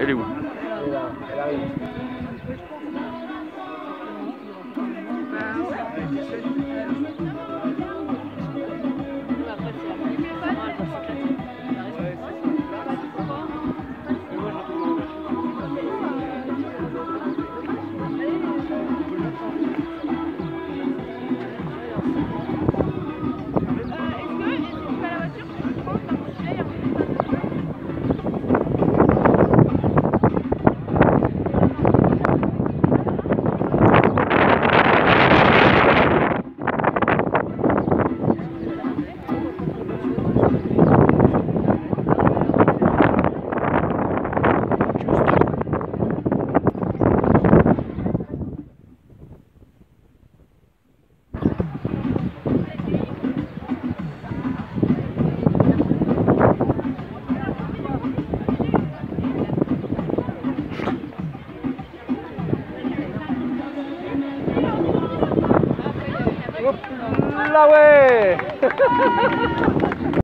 Elle est où? Elle arrive. Ups, la wey.